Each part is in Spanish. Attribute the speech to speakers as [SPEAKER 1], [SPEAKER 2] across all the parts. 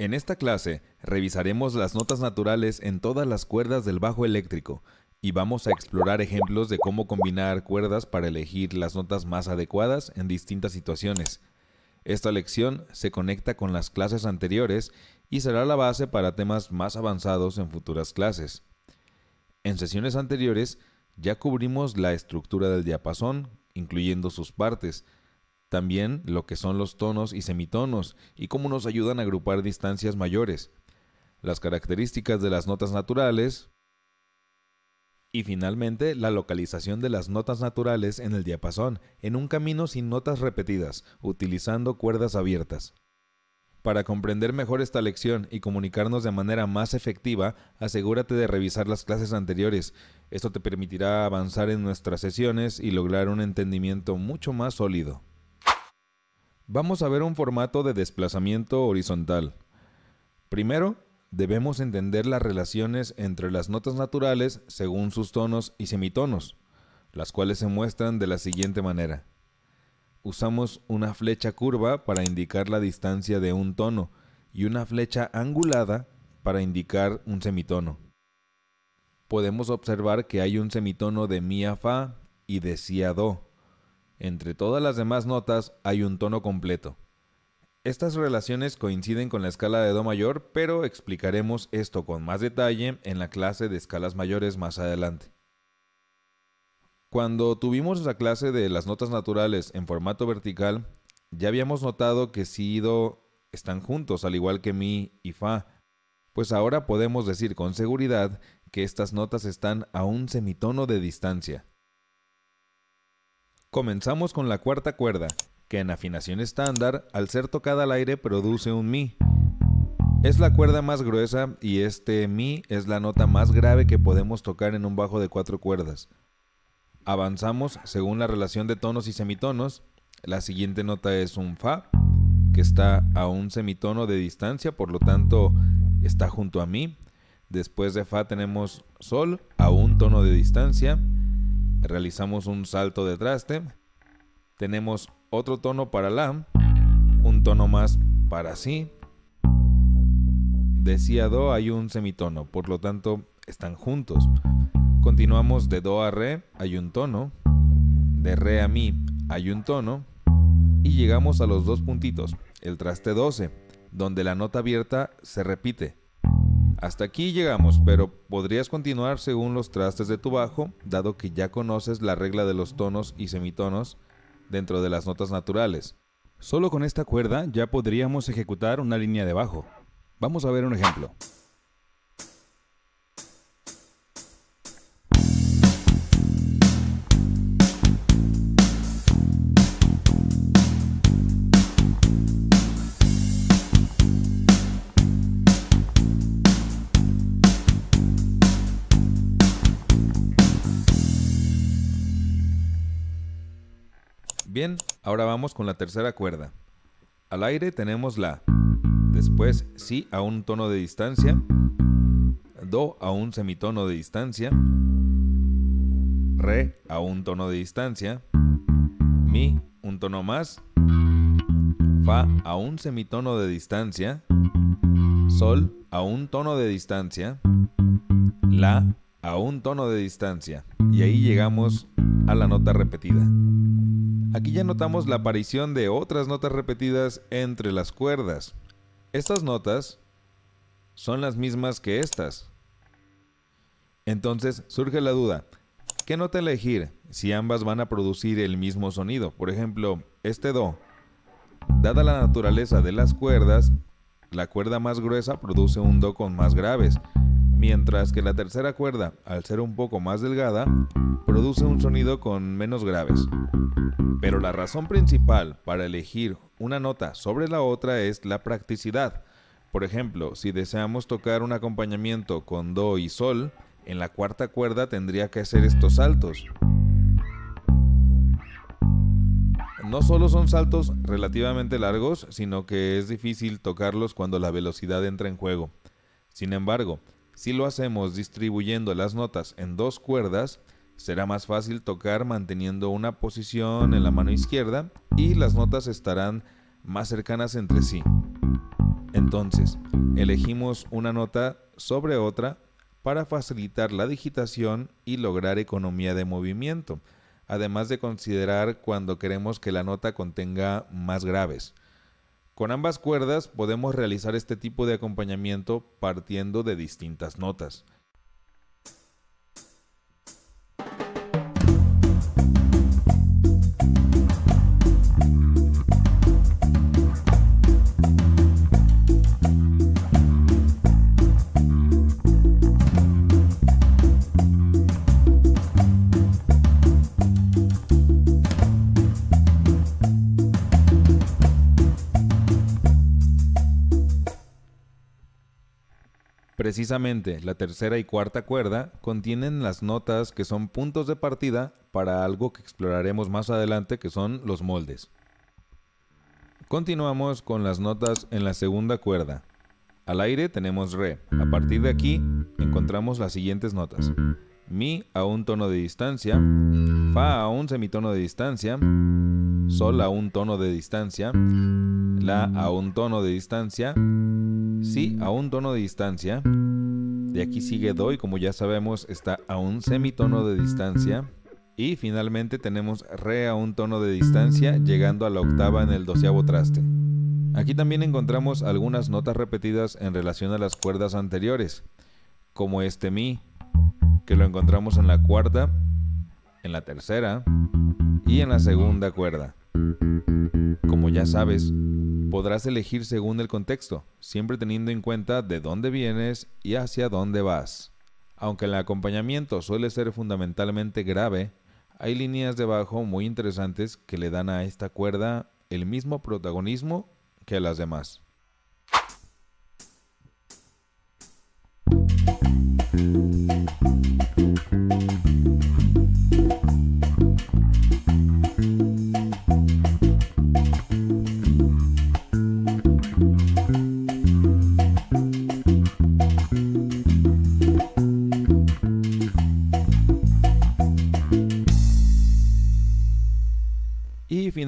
[SPEAKER 1] En esta clase revisaremos las notas naturales en todas las cuerdas del bajo eléctrico y vamos a explorar ejemplos de cómo combinar cuerdas para elegir las notas más adecuadas en distintas situaciones. Esta lección se conecta con las clases anteriores y será la base para temas más avanzados en futuras clases. En sesiones anteriores ya cubrimos la estructura del diapasón, incluyendo sus partes, también lo que son los tonos y semitonos y cómo nos ayudan a agrupar distancias mayores, las características de las notas naturales y finalmente la localización de las notas naturales en el diapasón en un camino sin notas repetidas, utilizando cuerdas abiertas. Para comprender mejor esta lección y comunicarnos de manera más efectiva, asegúrate de revisar las clases anteriores. Esto te permitirá avanzar en nuestras sesiones y lograr un entendimiento mucho más sólido. Vamos a ver un formato de desplazamiento horizontal. Primero, debemos entender las relaciones entre las notas naturales según sus tonos y semitonos, las cuales se muestran de la siguiente manera. Usamos una flecha curva para indicar la distancia de un tono y una flecha angulada para indicar un semitono. Podemos observar que hay un semitono de mi a fa y de si a do entre todas las demás notas hay un tono completo. Estas relaciones coinciden con la escala de Do mayor, pero explicaremos esto con más detalle en la clase de escalas mayores más adelante. Cuando tuvimos la clase de las notas naturales en formato vertical, ya habíamos notado que Si y Do están juntos, al igual que Mi y Fa, pues ahora podemos decir con seguridad que estas notas están a un semitono de distancia. Comenzamos con la cuarta cuerda, que en afinación estándar, al ser tocada al aire, produce un Mi. Es la cuerda más gruesa y este Mi es la nota más grave que podemos tocar en un bajo de cuatro cuerdas. Avanzamos según la relación de tonos y semitonos. La siguiente nota es un Fa, que está a un semitono de distancia, por lo tanto está junto a Mi. Después de Fa tenemos Sol a un tono de distancia realizamos un salto de traste, tenemos otro tono para la, un tono más para si, de si a do hay un semitono, por lo tanto están juntos. Continuamos de do a re, hay un tono, de re a mi hay un tono, y llegamos a los dos puntitos, el traste 12, donde la nota abierta se repite. Hasta aquí llegamos, pero podrías continuar según los trastes de tu bajo, dado que ya conoces la regla de los tonos y semitonos dentro de las notas naturales. Solo con esta cuerda ya podríamos ejecutar una línea de bajo. Vamos a ver un ejemplo. Ahora vamos con la tercera cuerda. Al aire tenemos la, después si a un tono de distancia, do a un semitono de distancia, re a un tono de distancia, mi un tono más, fa a un semitono de distancia, sol a un tono de distancia, la a un tono de distancia. Y ahí llegamos a la nota repetida. Aquí ya notamos la aparición de otras notas repetidas entre las cuerdas. Estas notas son las mismas que estas. Entonces surge la duda, ¿qué nota elegir si ambas van a producir el mismo sonido? Por ejemplo, este Do. Dada la naturaleza de las cuerdas, la cuerda más gruesa produce un Do con más graves, mientras que la tercera cuerda, al ser un poco más delgada, produce un sonido con menos graves. Pero la razón principal para elegir una nota sobre la otra es la practicidad. Por ejemplo, si deseamos tocar un acompañamiento con Do y Sol, en la cuarta cuerda tendría que hacer estos saltos. No solo son saltos relativamente largos, sino que es difícil tocarlos cuando la velocidad entra en juego. Sin embargo, si lo hacemos distribuyendo las notas en dos cuerdas, será más fácil tocar manteniendo una posición en la mano izquierda y las notas estarán más cercanas entre sí. Entonces, elegimos una nota sobre otra para facilitar la digitación y lograr economía de movimiento, además de considerar cuando queremos que la nota contenga más graves. Con ambas cuerdas podemos realizar este tipo de acompañamiento partiendo de distintas notas. Precisamente la tercera y cuarta cuerda contienen las notas que son puntos de partida para algo que exploraremos más adelante que son los moldes. Continuamos con las notas en la segunda cuerda. Al aire tenemos Re. A partir de aquí encontramos las siguientes notas. Mi a un tono de distancia, Fa a un semitono de distancia, Sol a un tono de distancia, La a un tono de distancia, Si a un tono de distancia, de aquí sigue Do y como ya sabemos está a un semitono de distancia. Y finalmente tenemos Re a un tono de distancia llegando a la octava en el doceavo traste. Aquí también encontramos algunas notas repetidas en relación a las cuerdas anteriores, como este Mi, que lo encontramos en la cuarta, en la tercera y en la segunda cuerda. Como ya sabes, podrás elegir según el contexto, siempre teniendo en cuenta de dónde vienes y hacia dónde vas. Aunque el acompañamiento suele ser fundamentalmente grave, hay líneas de bajo muy interesantes que le dan a esta cuerda el mismo protagonismo que a las demás.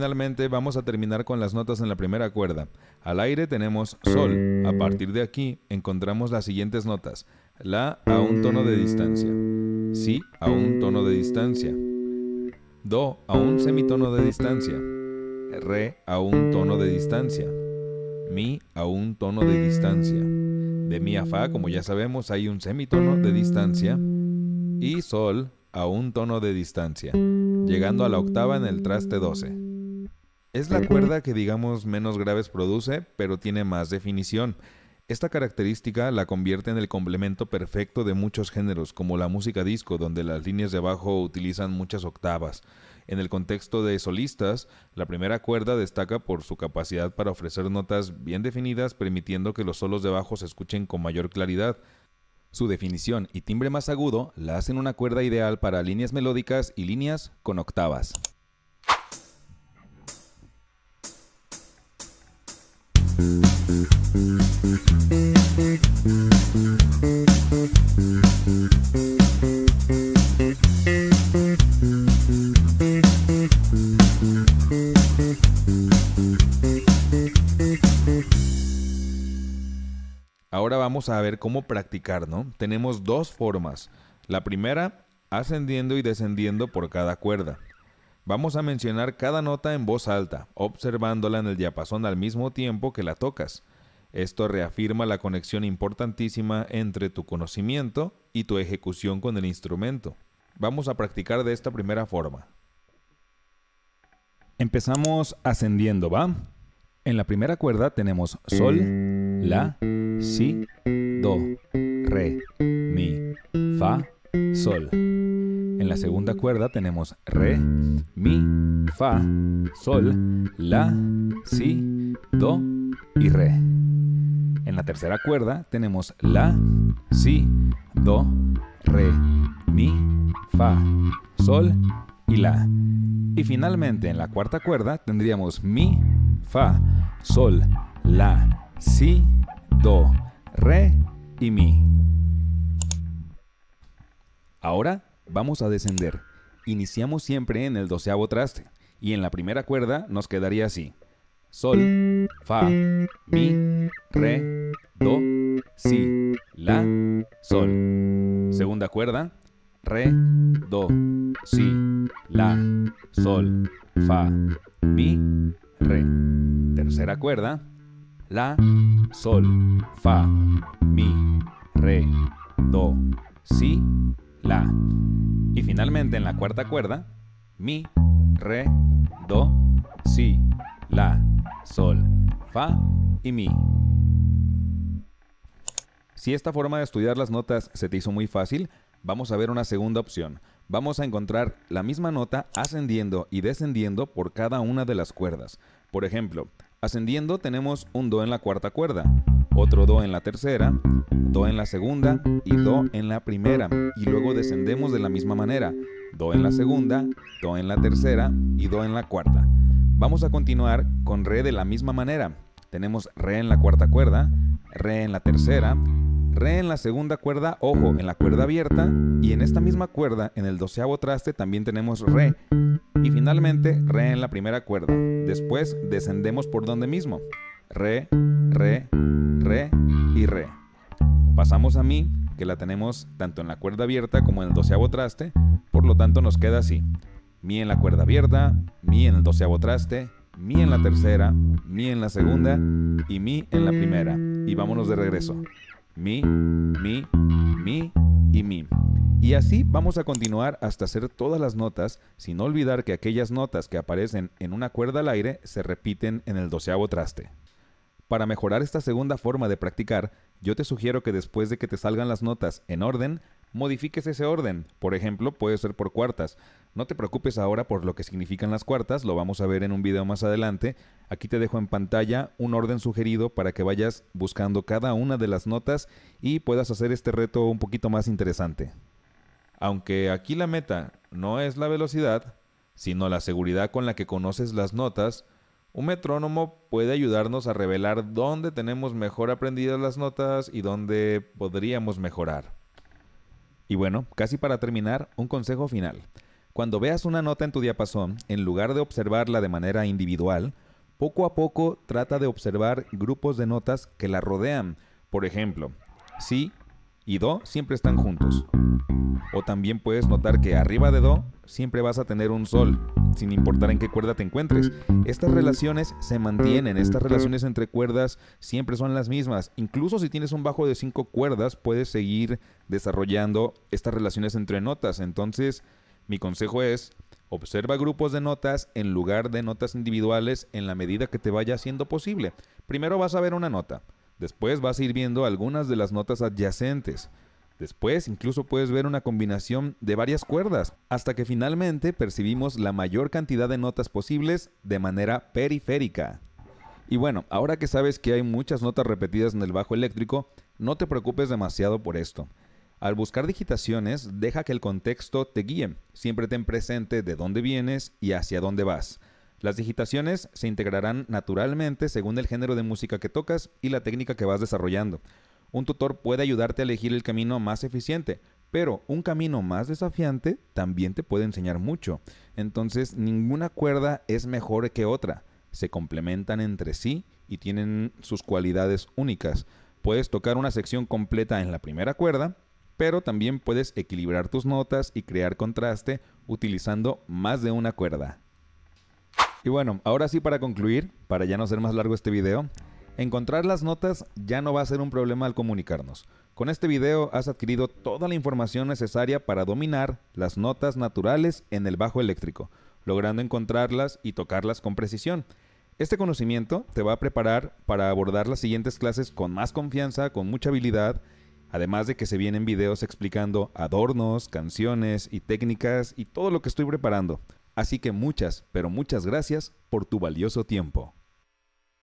[SPEAKER 1] Finalmente vamos a terminar con las notas en la primera cuerda. Al aire tenemos Sol. A partir de aquí encontramos las siguientes notas. La a un tono de distancia. Si a un tono de distancia. Do a un semitono de distancia. Re a un tono de distancia. Mi a un tono de distancia. De mi a fa, como ya sabemos, hay un semitono de distancia. Y sol a un tono de distancia, llegando a la octava en el traste 12. Es la cuerda que digamos menos graves produce, pero tiene más definición. Esta característica la convierte en el complemento perfecto de muchos géneros, como la música disco, donde las líneas de bajo utilizan muchas octavas. En el contexto de solistas, la primera cuerda destaca por su capacidad para ofrecer notas bien definidas, permitiendo que los solos de bajo se escuchen con mayor claridad. Su definición y timbre más agudo la hacen una cuerda ideal para líneas melódicas y líneas con octavas. Ahora vamos a ver cómo practicar, ¿no? Tenemos dos formas. La primera, ascendiendo y descendiendo por cada cuerda. Vamos a mencionar cada nota en voz alta, observándola en el diapasón al mismo tiempo que la tocas. Esto reafirma la conexión importantísima entre tu conocimiento y tu ejecución con el instrumento. Vamos a practicar de esta primera forma. Empezamos ascendiendo, ¿va? En la primera cuerda tenemos Sol, La, Si, Do, Re, Mi, Fa, Sol. En la segunda cuerda tenemos Re, Mi, Fa, Sol, La, Si, Do y Re. En la tercera cuerda tenemos La, Si, Do, Re, Mi, Fa, Sol y La. Y finalmente en la cuarta cuerda tendríamos Mi, Fa, Sol, La, Si, Do, Re y Mi. Ahora Vamos a descender. Iniciamos siempre en el doceavo traste y en la primera cuerda nos quedaría así. sol, fa, mi, re, do, si, la, sol. Segunda cuerda, re, do, si, la, sol, fa, mi, re. Tercera cuerda, la, sol, fa, mi, re, do, si, la. Y finalmente en la cuarta cuerda, mi, re, do, si, la, sol, fa y mi. Si esta forma de estudiar las notas se te hizo muy fácil, vamos a ver una segunda opción. Vamos a encontrar la misma nota ascendiendo y descendiendo por cada una de las cuerdas. Por ejemplo, ascendiendo tenemos un Do en la cuarta cuerda, otro Do en la tercera, Do en la segunda y Do en la primera. Y luego descendemos de la misma manera, Do en la segunda, Do en la tercera y Do en la cuarta. Vamos a continuar con Re de la misma manera. Tenemos Re en la cuarta cuerda, Re en la tercera, Re en la segunda cuerda, ojo, en la cuerda abierta, y en esta misma cuerda, en el doceavo traste, también tenemos Re. Y finalmente, Re en la primera cuerda. Después descendemos por donde mismo. Re, Re, Re y Re. Pasamos a Mi, que la tenemos tanto en la cuerda abierta como en el doceavo traste, por lo tanto nos queda así. Mi en la cuerda abierta, Mi en el doceavo traste, Mi en la tercera, Mi en la segunda y Mi en la primera. Y vámonos de regreso mi, mi, mi y mi. Y así vamos a continuar hasta hacer todas las notas, sin olvidar que aquellas notas que aparecen en una cuerda al aire se repiten en el doceavo traste. Para mejorar esta segunda forma de practicar, yo te sugiero que después de que te salgan las notas en orden, modifiques ese orden. Por ejemplo, puede ser por cuartas. No te preocupes ahora por lo que significan las cuartas, lo vamos a ver en un video más adelante. Aquí te dejo en pantalla un orden sugerido para que vayas buscando cada una de las notas y puedas hacer este reto un poquito más interesante. Aunque aquí la meta no es la velocidad, sino la seguridad con la que conoces las notas, un metrónomo puede ayudarnos a revelar dónde tenemos mejor aprendidas las notas y dónde podríamos mejorar. Y bueno, casi para terminar, un consejo final. Cuando veas una nota en tu diapasón, en lugar de observarla de manera individual, poco a poco trata de observar grupos de notas que la rodean. Por ejemplo, si y do siempre están juntos. O también puedes notar que arriba de do siempre vas a tener un sol, sin importar en qué cuerda te encuentres. Estas relaciones se mantienen, estas relaciones entre cuerdas siempre son las mismas. Incluso si tienes un bajo de cinco cuerdas, puedes seguir desarrollando estas relaciones entre notas. Entonces, mi consejo es, observa grupos de notas en lugar de notas individuales en la medida que te vaya siendo posible. Primero vas a ver una nota, después vas a ir viendo algunas de las notas adyacentes. Después incluso puedes ver una combinación de varias cuerdas, hasta que finalmente percibimos la mayor cantidad de notas posibles de manera periférica. Y bueno, ahora que sabes que hay muchas notas repetidas en el bajo eléctrico, no te preocupes demasiado por esto. Al buscar digitaciones, deja que el contexto te guíe. Siempre ten presente de dónde vienes y hacia dónde vas. Las digitaciones se integrarán naturalmente según el género de música que tocas y la técnica que vas desarrollando. Un tutor puede ayudarte a elegir el camino más eficiente, pero un camino más desafiante también te puede enseñar mucho. Entonces, ninguna cuerda es mejor que otra. Se complementan entre sí y tienen sus cualidades únicas. Puedes tocar una sección completa en la primera cuerda, pero también puedes equilibrar tus notas y crear contraste utilizando más de una cuerda. Y bueno, ahora sí para concluir, para ya no ser más largo este video, Encontrar las notas ya no va a ser un problema al comunicarnos. Con este video has adquirido toda la información necesaria para dominar las notas naturales en el bajo eléctrico, logrando encontrarlas y tocarlas con precisión. Este conocimiento te va a preparar para abordar las siguientes clases con más confianza, con mucha habilidad, además de que se vienen videos explicando adornos, canciones y técnicas y todo lo que estoy preparando. Así que muchas, pero muchas gracias por tu valioso tiempo.